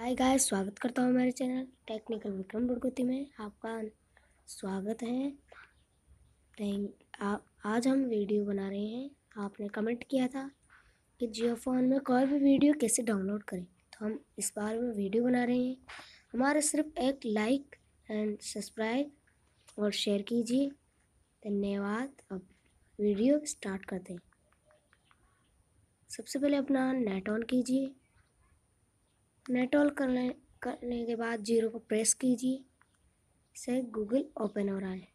Hi guys, स्वागत करता हूँ हमारे चैनल टेक्निकल विक्रम बुड़गुती में। आपका स्वागत है। थैंक आज हम वीडियो बना रहे हैं। आपने कमेंट किया था कि जियो फ़ोन में कोई भी वीडियो कैसे डाउनलोड करें। तो हम इस बारे में वीडियो बना रहे हैं। हमारे सिर्फ़ एक लाइक एंड सब्सक्राइब और शेयर कीजिए। धन्यवाद। अब वीडियो स्टार्ट करते हैं। सबसे पहले अपना नेट ऑन कीजिए। नेट ऑल करने करने के बाद ज़ीरो को प्रेस कीजिए। से गूगल ओपन हो रहा है।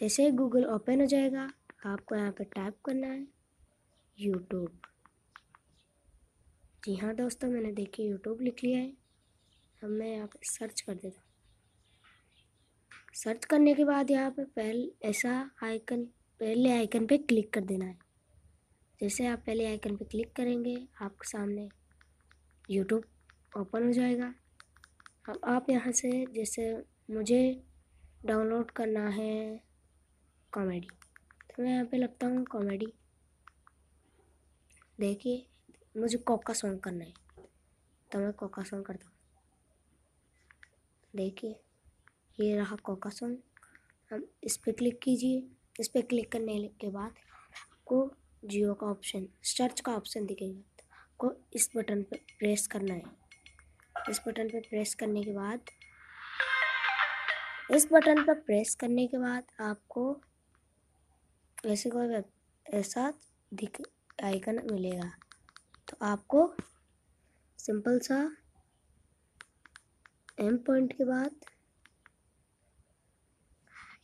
जैसे गूगल ओपन हो जाएगा, आपको यहाँ पे टाइप करना है यूट्यूब। जी हाँ दोस्तों, मैंने देखिए यूट्यूब लिख लिया है। अब मैं यहाँ पे सर्च कर देता हूँ। सर्च करने के बाद यहाँ पे पहले, ऐसा आइकन, पहले आइकन पे क्लिक कर देना है। जैसे आप पहले आइकन पे क्लिक करेंगे, आपके सामने यूट्यूब ओपन हो जाएगा। अब आप यहाँ से जैसे मुझे डाउनलोड करना है कॉमेडी तो मैं यहाँ पे लगता हूँ कॉमेडी। देखिए, मुझे कोका सॉन्ग करना है तो मैं कोका सॉन्ग करता हूँ। देखिए, ये रहा कोका सॉन्ग। हम इस पर क्लिक कीजिए। इस पर क्लिक करने के बाद आपको जियो का ऑप्शन, सर्च का ऑप्शन दिखेगा। आपको इस बटन पर प्रेस करना है। इस बटन पर प्रेस करने के बाद, इस बटन पर प्रेस करने के बाद आपको ऐसे कोई ऐसा दिख, आइकन मिलेगा। तो आपको सिंपल सा एम पॉइंट के बाद,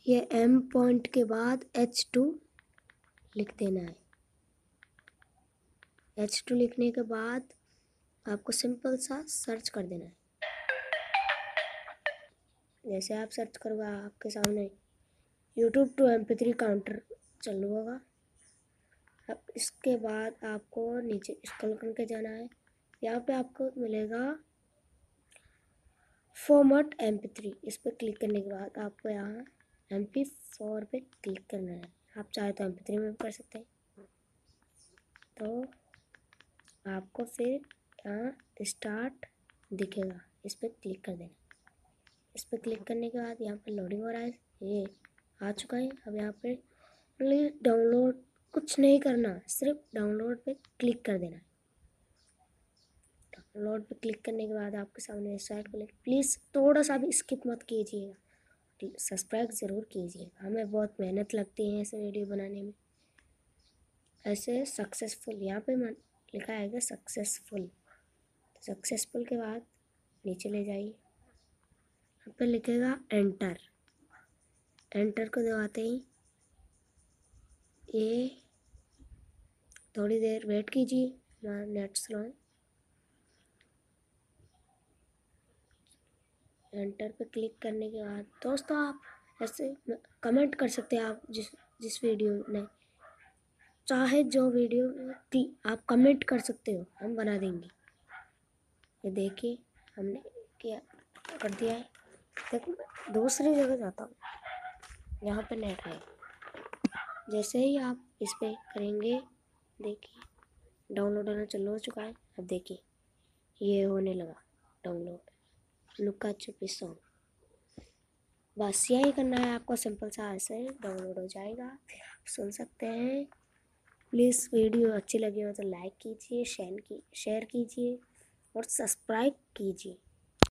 ये एम पॉइंट के बाद एच टू लिख देना है। एच टू लिखने के बाद आपको सिंपल सा सर्च कर देना है। जैसे आप सर्च करोगे, आपके सामने YouTube to M P three counter चालू होगा। अब इसके बाद आपको नीचे स्क्रॉल करके जाना है। यहाँ पे आपको मिलेगा फॉर्मेट एम पी थ्री इस पर क्लिक करने के बाद आपको यहाँ एम पी फोर पर क्लिक करना है। आप चाहे तो एम पी थ्री में भी कर सकते हैं। तो आपको फिर यहाँ स्टार्ट दिखेगा। इस पर क्लिक कर देना। इस पर क्लिक करने के बाद यहाँ पर लोडिंग हो रहा है। ये आ चुका है। अब यहाँ पे डाउनलोड कुछ नहीं करना, सिर्फ़ डाउनलोड पे क्लिक कर देना। डाउनलोड पे क्लिक करने के बाद आपके सामने साइट को प्लीज़ थोड़ा सा भी स्किप मत कीजिएगा। सब्सक्राइब ज़रूर कीजिएगा। हमें बहुत मेहनत लगती है ऐसे वीडियो बनाने में। ऐसे सक्सेसफुल यहाँ पे लिखा आएगा सक्सेसफुल सक्सेसफुल के बाद नीचे ले जाइए। यहाँ पर लिखेगा एंटर एंटर को दबाते ही ये थोड़ी देर वेट कीजिए, हमारा नेट स्लो एंटर पे क्लिक करने के बाद दोस्तों आप ऐसे कमेंट कर सकते हैं आप जिस जिस वीडियो में चाहे जो वीडियो थी आप कमेंट कर सकते हो, हम बना देंगे। ये देखिए, हमने किया, कर दिया है। देखो दूसरी जगह जाता हूँ। यहाँ पे नेट है। जैसे ही आप इस पर करेंगे, देखिए, डाउनलोड होना चालू हो चुका है। अब देखिए, ये होने लगा, डाउनलोड। लुका चुपी सॉन्ग बस यही करना है आपको सिंपल सा ऐसे डाउनलोड हो जाएगा। फिर आप सुन सकते हैं। प्लीज़ वीडियो अच्छी लगी हो तो लाइक कीजिए शेयर की शेयर कीजिए। और सब्सक्राइब कीजिए।